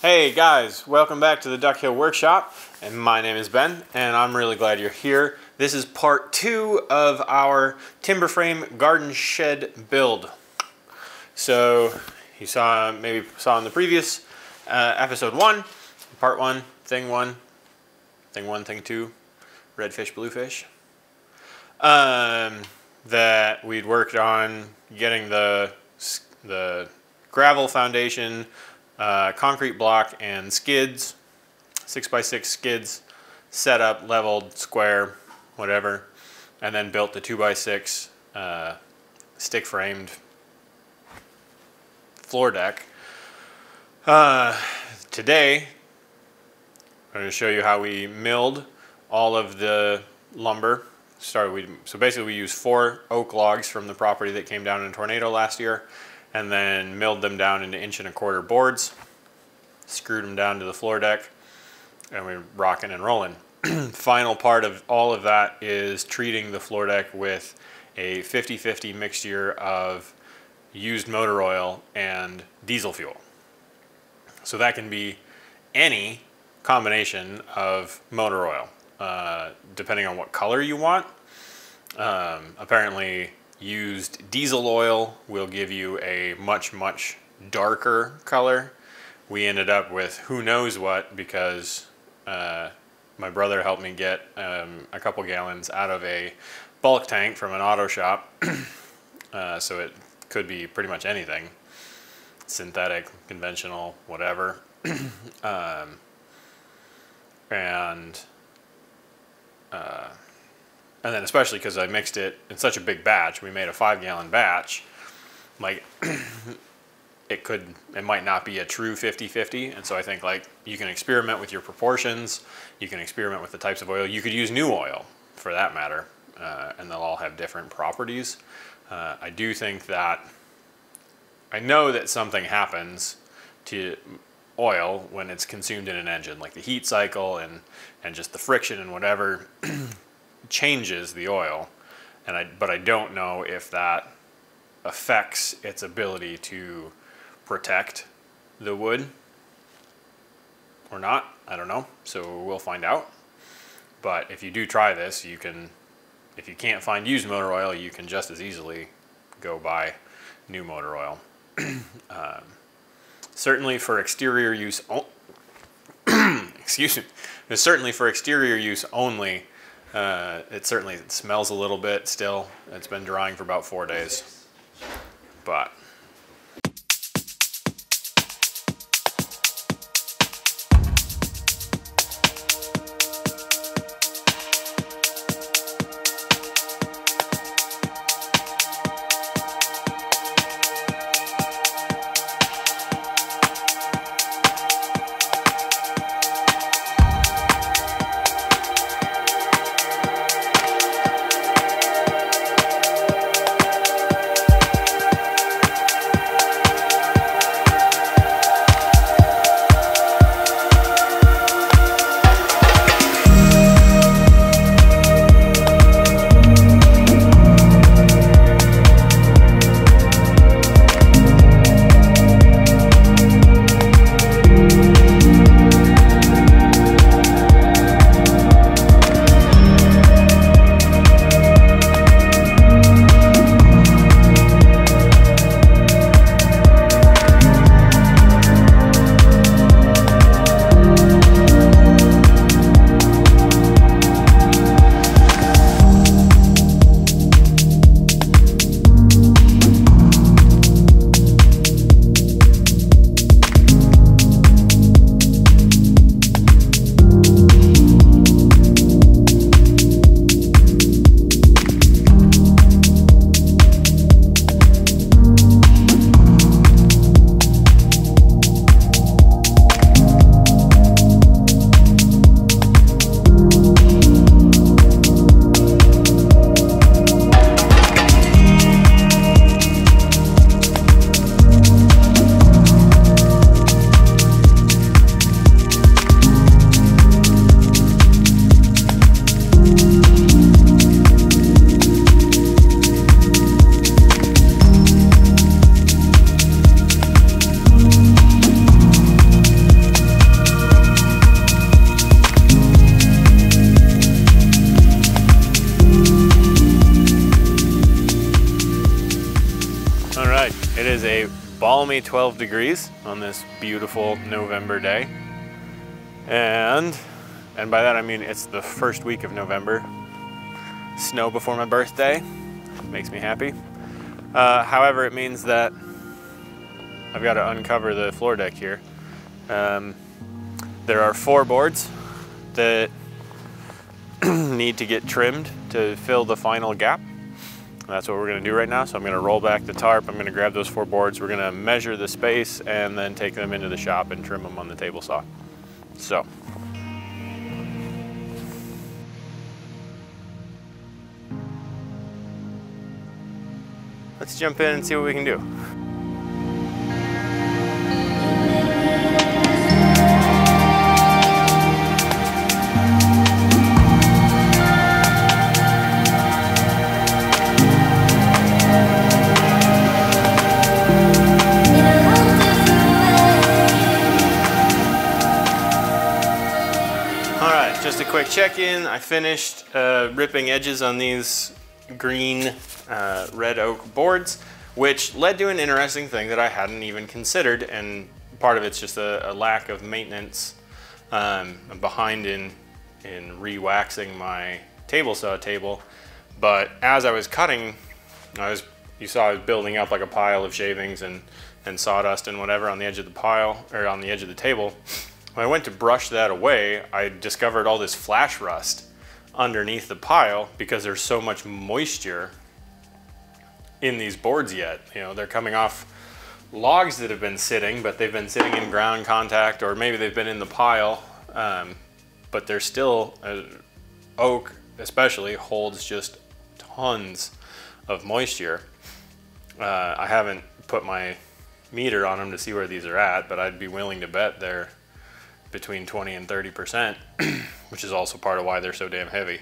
Hey guys, welcome back to the Duck Hill Workshop, and my name is Ben, and I'm really glad you're here. This is part two of our timber frame garden shed build. So you saw maybe saw in the previous uh, episode one, part one, thing one, thing one, thing two, redfish, bluefish. Um, that we'd worked on getting the the gravel foundation uh, concrete block and skids, six by six skids, set up, leveled, square, whatever, and then built the two by six uh, stick framed floor deck. Uh, today, I'm going to show you how we milled all of the lumber. Started we so basically we used four oak logs from the property that came down in a tornado last year and then milled them down into inch and a quarter boards, screwed them down to the floor deck, and we're rocking and rolling. Final part of all of that is treating the floor deck with a 50-50 mixture of used motor oil and diesel fuel. So that can be any combination of motor oil, uh, depending on what color you want. Um, apparently, used diesel oil will give you a much, much darker color. We ended up with who knows what because uh, my brother helped me get um, a couple gallons out of a bulk tank from an auto shop. uh, so it could be pretty much anything. Synthetic, conventional, whatever. um, and uh, and then especially because I mixed it in such a big batch, we made a five gallon batch, like it could, it might not be a true 50-50. And so I think like you can experiment with your proportions, you can experiment with the types of oil. You could use new oil for that matter, uh, and they'll all have different properties. Uh, I do think that, I know that something happens to oil when it's consumed in an engine, like the heat cycle and, and just the friction and whatever changes the oil, and I, but I don't know if that affects its ability to protect the wood or not. I don't know. So we'll find out. But if you do try this, you can, if you can't find used motor oil, you can just as easily go buy new motor oil. um, certainly for exterior use, excuse me, certainly for exterior use only, uh, it certainly smells a little bit still. It's been drying for about four days. But balmy 12 degrees on this beautiful November day. And, and by that I mean it's the first week of November. Snow before my birthday, makes me happy. Uh, however, it means that I've got to uncover the floor deck here. Um, there are four boards that need to get trimmed to fill the final gap. That's what we're gonna do right now. So I'm gonna roll back the tarp. I'm gonna grab those four boards. We're gonna measure the space and then take them into the shop and trim them on the table saw. So. Let's jump in and see what we can do. Check-in. I finished uh, ripping edges on these green uh, red oak boards, which led to an interesting thing that I hadn't even considered, and part of it's just a, a lack of maintenance. Um, I'm behind in, in re-waxing my table saw table, but as I was cutting, I was you saw I was building up like a pile of shavings and, and sawdust and whatever on the edge of the pile, or on the edge of the table. When I went to brush that away, I discovered all this flash rust underneath the pile because there's so much moisture in these boards yet. You know, they're coming off logs that have been sitting, but they've been sitting in ground contact or maybe they've been in the pile, um, but they're still, uh, oak especially holds just tons of moisture. Uh, I haven't put my meter on them to see where these are at, but I'd be willing to bet they're between 20 and 30 percent, which is also part of why they're so damn heavy.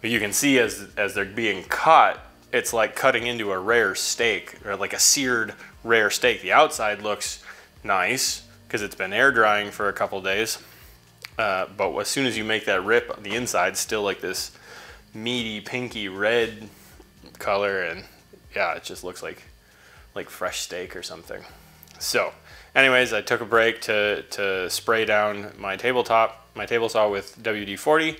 But you can see as, as they're being cut, it's like cutting into a rare steak or like a seared rare steak. The outside looks nice because it's been air drying for a couple days. Uh, but as soon as you make that rip, the inside's still like this meaty, pinky red color. And yeah, it just looks like, like fresh steak or something. So anyways, I took a break to, to spray down my tabletop, my table saw with WD-40.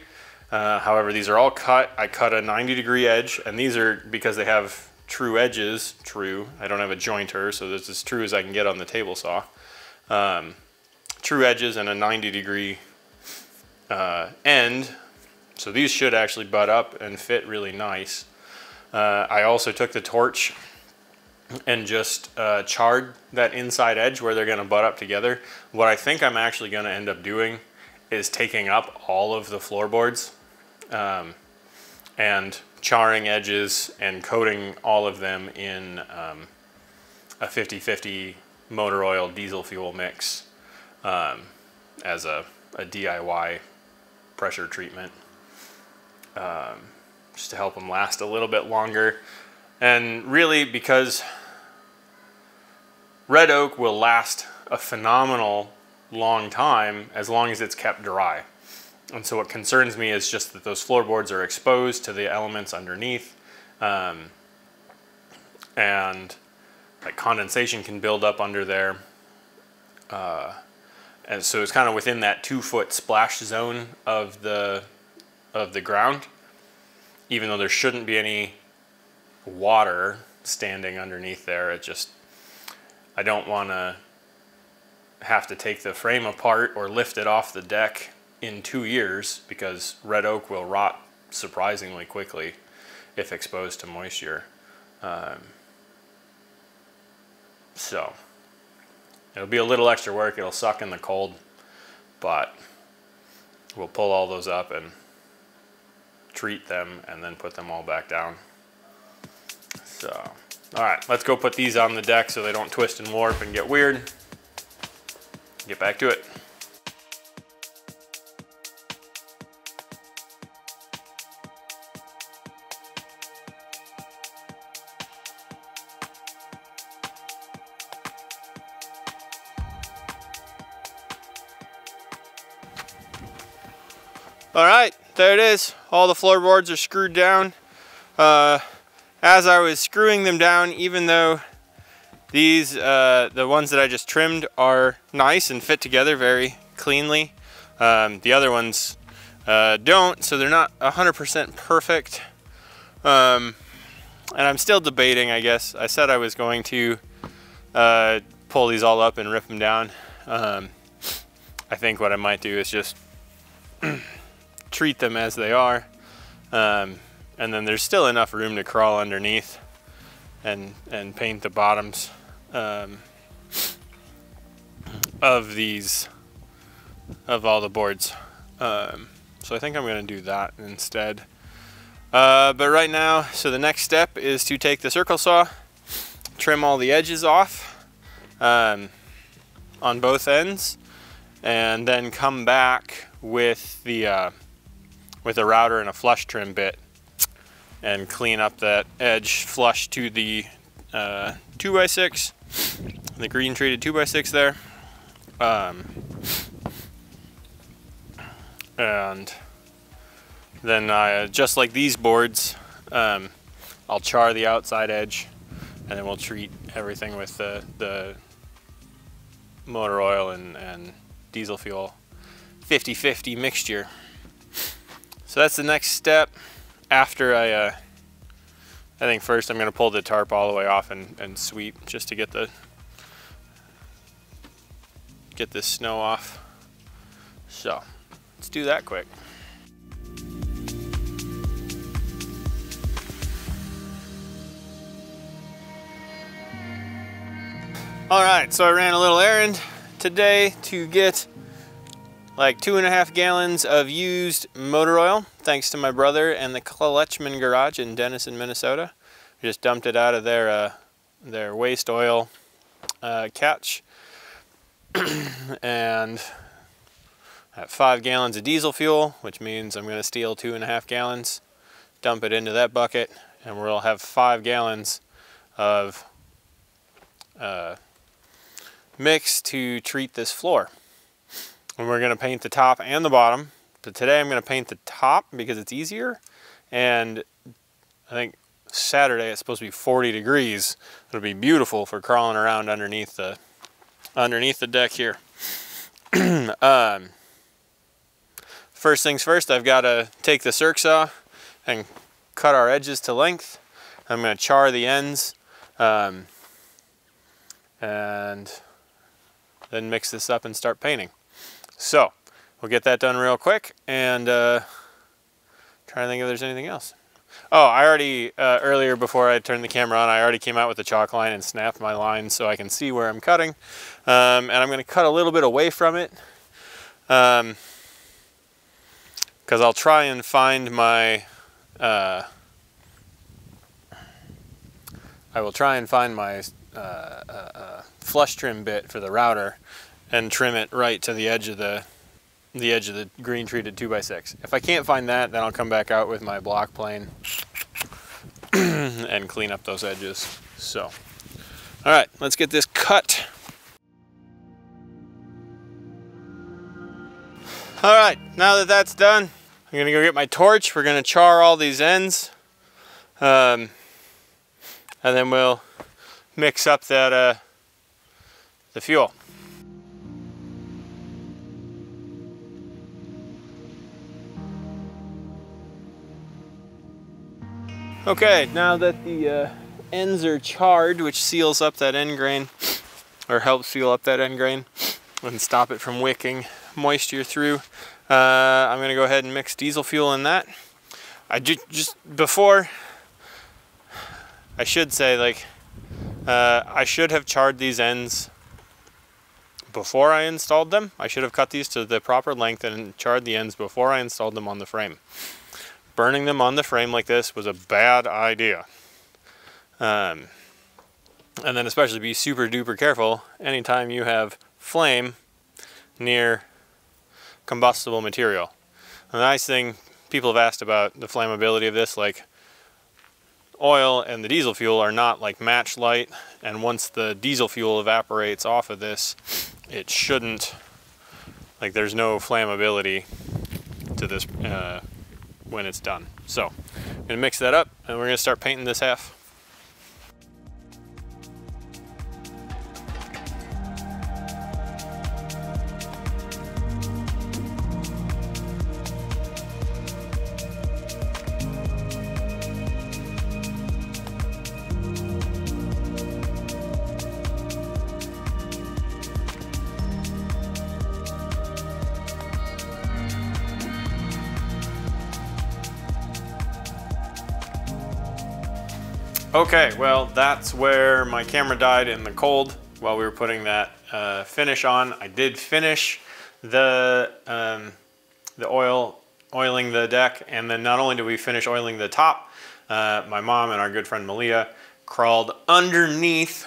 Uh, however, these are all cut. I cut a 90 degree edge, and these are because they have true edges, true. I don't have a jointer, so this is as true as I can get on the table saw. Um, true edges and a 90 degree uh, end. So these should actually butt up and fit really nice. Uh, I also took the torch and just uh, charred that inside edge where they're going to butt up together. What I think I'm actually going to end up doing is taking up all of the floorboards um, and charring edges and coating all of them in um, a 50-50 motor oil diesel fuel mix um, as a, a, DIY pressure treatment um, just to help them last a little bit longer. And really because red oak will last a phenomenal long time as long as it's kept dry. And so what concerns me is just that those floorboards are exposed to the elements underneath um, and like condensation can build up under there. Uh, and so it's kind of within that two foot splash zone of the, of the ground, even though there shouldn't be any water standing underneath there. It just I don't want to have to take the frame apart or lift it off the deck in two years because red oak will rot surprisingly quickly if exposed to moisture. Um, so it'll be a little extra work. It'll suck in the cold, but we'll pull all those up and treat them and then put them all back down. So. All right, let's go put these on the deck so they don't twist and warp and get weird. Get back to it. All right, there it is. All the floorboards are screwed down. Uh, as I was screwing them down, even though These, uh, the ones that I just trimmed are nice and fit together very cleanly. Um, the other ones uh, don't, so they're not 100% perfect. Um, and I'm still debating, I guess. I said I was going to uh, pull these all up and rip them down. Um, I think what I might do is just treat them as they are. Um, and then there's still enough room to crawl underneath and, and paint the bottoms um, of these, of all the boards. Um, so I think I'm going to do that instead. Uh, but right now, so the next step is to take the circle saw, trim all the edges off um, on both ends, and then come back with the uh, with a router and a flush trim bit and clean up that edge flush to the uh, 2x6, the green treated 2x6 there. Um, and then I, just like these boards, um, I'll char the outside edge and then we'll treat everything with the, the motor oil and, and diesel fuel 50-50 mixture. So that's the next step after I, uh, I think first I'm going to pull the tarp all the way off and, and sweep just to get the get this snow off. So let's do that quick. All right, so I ran a little errand today to get like two and a half gallons of used motor oil, thanks to my brother and the Kletchman Garage in Dennison, Minnesota. just dumped it out of their, uh, their waste oil uh, catch. and at five gallons of diesel fuel, which means I'm gonna steal two and a half gallons, dump it into that bucket, and we'll have five gallons of uh, mix to treat this floor. And we're gonna paint the top and the bottom. But today I'm gonna paint the top because it's easier. And I think Saturday it's supposed to be 40 degrees. It'll be beautiful for crawling around underneath the underneath the deck here. um, first things first, I've got to take the circ saw and cut our edges to length. I'm going to char the ends um, and then mix this up and start painting. So we'll get that done real quick and uh, try to think if there's anything else. Oh, I already, uh, earlier before I turned the camera on, I already came out with the chalk line and snapped my line so I can see where I'm cutting. Um, and I'm going to cut a little bit away from it. Um, because I'll try and find my, uh, I will try and find my uh, uh, uh flush trim bit for the router and trim it right to the edge of the the edge of the green treated 2x6. If I can't find that, then I'll come back out with my block plane and clean up those edges. So, all right, let's get this cut. All right, now that that's done, I'm gonna go get my torch. We're gonna char all these ends. Um, and then we'll mix up that uh, the fuel. Okay, now that the uh, ends are charred, which seals up that end grain, or helps seal up that end grain and stop it from wicking moisture through, uh, I'm gonna go ahead and mix diesel fuel in that. I ju just, before, I should say like, uh, I should have charred these ends before I installed them. I should have cut these to the proper length and charred the ends before I installed them on the frame burning them on the frame like this was a bad idea. Um, and then especially be super duper careful anytime you have flame near combustible material. The nice thing people have asked about the flammability of this, like oil and the diesel fuel are not like match light and once the diesel fuel evaporates off of this it shouldn't like there's no flammability to this uh, when it's done. So I'm gonna mix that up and we're gonna start painting this half. Okay, well, that's where my camera died in the cold while we were putting that uh, finish on. I did finish the, um, the oil, oiling the deck, and then not only did we finish oiling the top, uh, my mom and our good friend Malia crawled underneath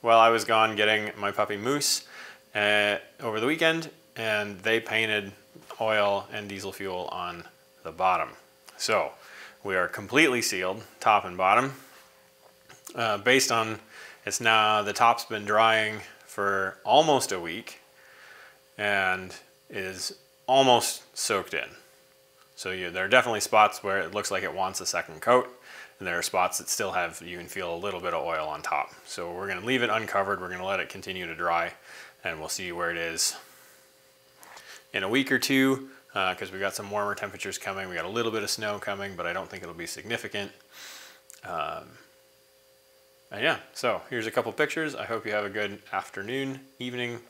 while I was gone getting my puppy Moose uh, over the weekend, and they painted oil and diesel fuel on the bottom. So we are completely sealed, top and bottom. Uh, based on, it's now, the top's been drying for almost a week and is almost soaked in. So you, there are definitely spots where it looks like it wants a second coat, and there are spots that still have, you can feel a little bit of oil on top. So we're gonna leave it uncovered, we're gonna let it continue to dry, and we'll see where it is in a week or two, because uh, we got some warmer temperatures coming. We got a little bit of snow coming, but I don't think it'll be significant. Um, and yeah, so here's a couple pictures. I hope you have a good afternoon, evening.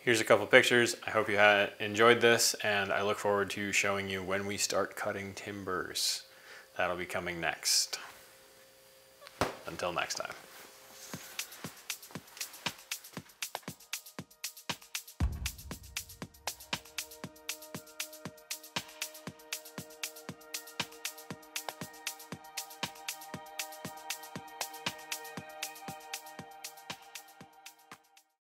Here's a couple pictures. I hope you enjoyed this, and I look forward to showing you when we start cutting timbers. That'll be coming next. Until next time.